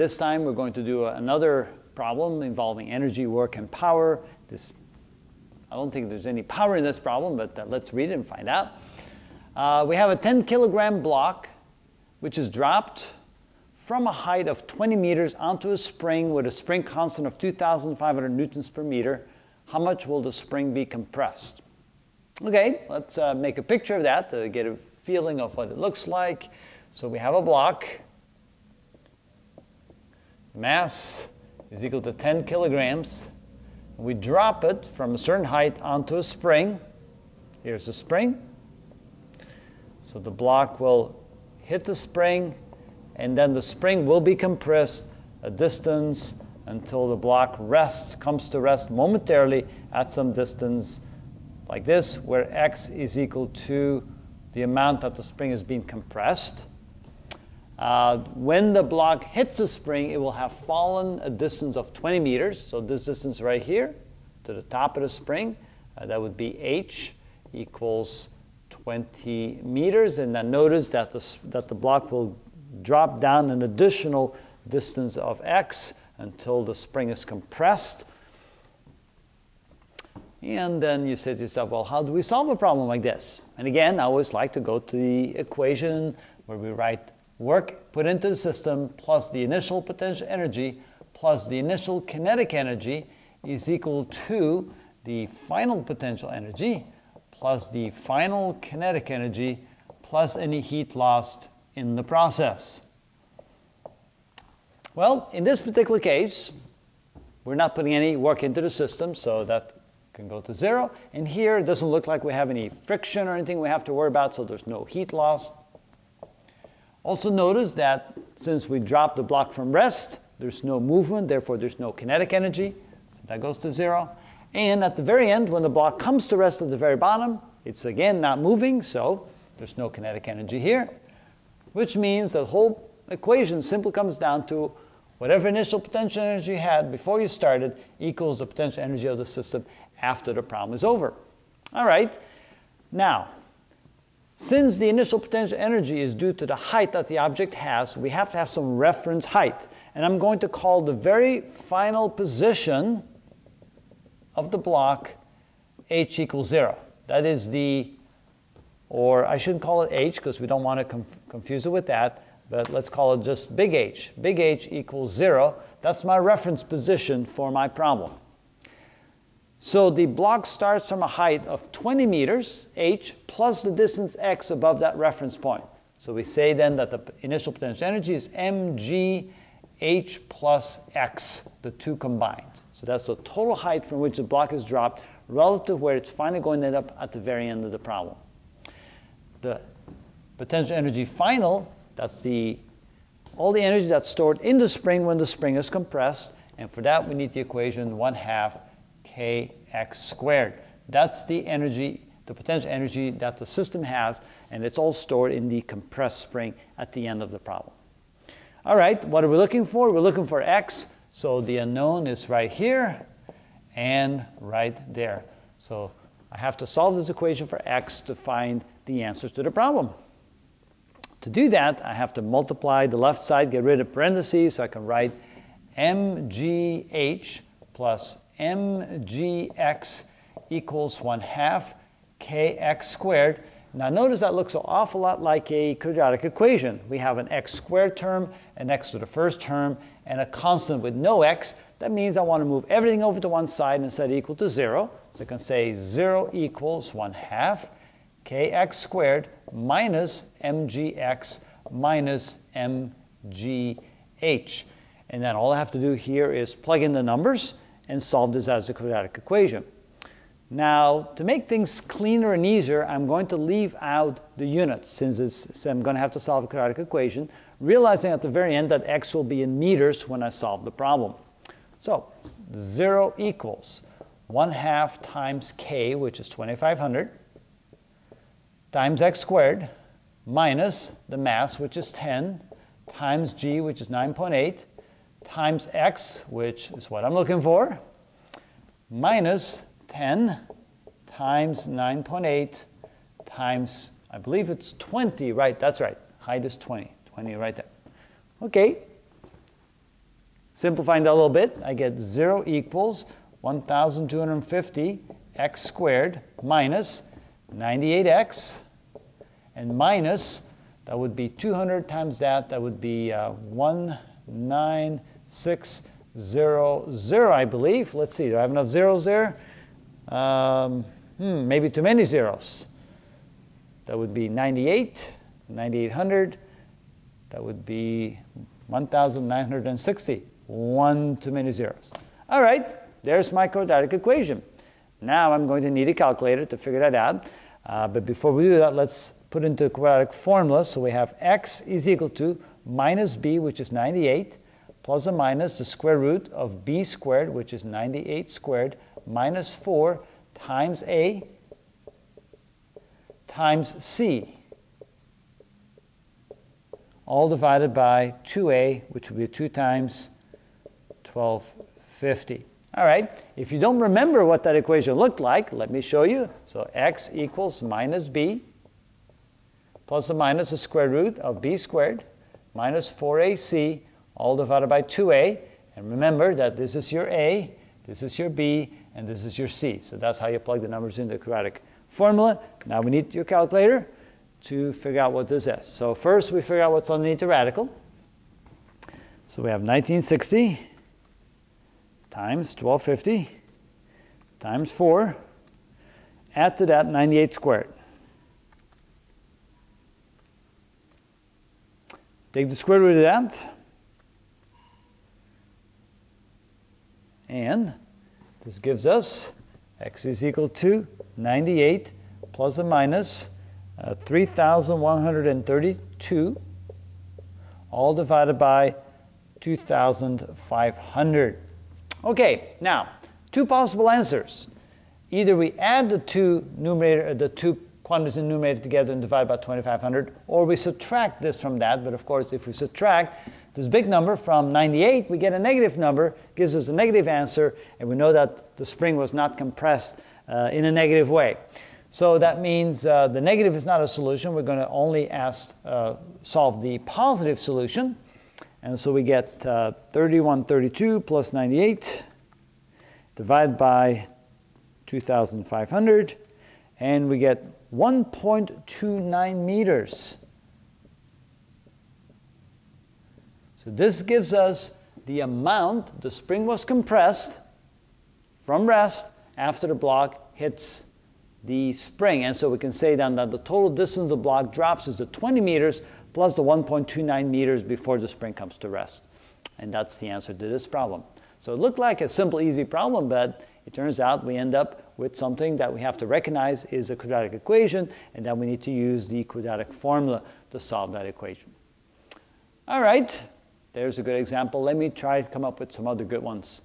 this time we're going to do another problem involving energy, work, and power. This, I don't think there's any power in this problem, but uh, let's read it and find out. Uh, we have a 10 kilogram block which is dropped from a height of 20 meters onto a spring with a spring constant of 2,500 newtons per meter. How much will the spring be compressed? Okay, let's uh, make a picture of that to get a feeling of what it looks like. So we have a block. Mass is equal to 10 kilograms. We drop it from a certain height onto a spring. Here's the spring. So the block will hit the spring, and then the spring will be compressed a distance until the block rests, comes to rest momentarily at some distance like this, where x is equal to the amount that the spring is being compressed. Uh, when the block hits the spring, it will have fallen a distance of 20 meters. So this distance right here to the top of the spring, uh, that would be h equals 20 meters. And then notice that the, that the block will drop down an additional distance of x until the spring is compressed. And then you say to yourself, well, how do we solve a problem like this? And again, I always like to go to the equation where we write work put into the system plus the initial potential energy plus the initial kinetic energy is equal to the final potential energy plus the final kinetic energy plus any heat lost in the process. Well, in this particular case, we're not putting any work into the system, so that can go to zero. And here, it doesn't look like we have any friction or anything we have to worry about, so there's no heat loss. Also notice that since we dropped the block from rest, there's no movement, therefore there's no kinetic energy. So that goes to zero. And at the very end, when the block comes to rest at the very bottom, it's again not moving, so there's no kinetic energy here, which means the whole equation simply comes down to whatever initial potential energy you had before you started equals the potential energy of the system after the problem is over. All right, now, since the initial potential energy is due to the height that the object has, we have to have some reference height. And I'm going to call the very final position of the block h equals 0. That is the, or I shouldn't call it h because we don't want to confuse it with that, but let's call it just big H. Big H equals 0. That's my reference position for my problem. So the block starts from a height of 20 meters, h, plus the distance x above that reference point. So we say then that the initial potential energy is mg h plus x, the two combined. So that's the total height from which the block is dropped relative to where it's finally going to end up at the very end of the problem. The potential energy final, that's the all the energy that's stored in the spring when the spring is compressed, and for that we need the equation 1 half kx squared. That's the energy, the potential energy that the system has, and it's all stored in the compressed spring at the end of the problem. All right, what are we looking for? We're looking for x, so the unknown is right here and right there. So I have to solve this equation for x to find the answers to the problem. To do that, I have to multiply the left side, get rid of parentheses, so I can write mgh plus mgx equals 1 half kx squared. Now notice that looks an awful lot like a quadratic equation. We have an x squared term, an x to the first term, and a constant with no x. That means I want to move everything over to one side and set equal to 0. So I can say 0 equals 1 half kx squared minus mgx minus mgh. And then all I have to do here is plug in the numbers and solve this as a quadratic equation. Now, to make things cleaner and easier, I'm going to leave out the units since I'm going to have to solve a quadratic equation, realizing at the very end that x will be in meters when I solve the problem. So, 0 equals 1 half times k, which is 2500, times x squared, minus the mass, which is 10, times g, which is 9.8, times x, which is what I'm looking for, minus 10 times 9.8 times, I believe it's 20, right? That's right. Height is 20. 20 right there. Okay. Simplifying that a little bit, I get 0 equals 1,250 x squared minus 98x and minus, that would be 200 times that, that would be uh, 19600, I believe. Let's see, do I have enough zeros there? Um, hmm, maybe too many zeros. That would be 98, 9800. That would be 1960. One too many zeros. All right, there's my quadratic equation. Now I'm going to need a calculator to figure that out. Uh, but before we do that, let's put into quadratic formula. So we have x is equal to minus b, which is 98, plus or minus the square root of b squared, which is 98 squared, minus 4 times a times c, all divided by 2a, which would be 2 times 1250. All right, if you don't remember what that equation looked like, let me show you. So x equals minus b plus or minus the square root of b squared minus 4ac all divided by 2a. And remember that this is your a, this is your b, and this is your c. So that's how you plug the numbers into the quadratic formula. Now we need your calculator to figure out what this is. So first we figure out what's underneath the radical. So we have 1960 times 1250 times 4. Add to that 98 squared. Take the square root of that. And this gives us x is equal to 98 plus or minus uh, 3,132, all divided by 2,500. Okay, now, two possible answers. Either we add the two numerator, the two quantities in numerator together and divide by 2500, or we subtract this from that. But of course, if we subtract this big number from 98, we get a negative number, gives us a negative answer, and we know that the spring was not compressed uh, in a negative way. So that means uh, the negative is not a solution. We're going to only ask, uh, solve the positive solution. And so we get uh, 3132 plus 98 divided by 2,500, and we get 1.29 meters. So this gives us the amount the spring was compressed from rest after the block hits the spring. And so we can say then that the total distance the block drops is the 20 meters plus the 1.29 meters before the spring comes to rest. And that's the answer to this problem. So it looked like a simple, easy problem, but it turns out we end up with something that we have to recognize is a quadratic equation, and then we need to use the quadratic formula to solve that equation. All right, there's a good example. Let me try to come up with some other good ones.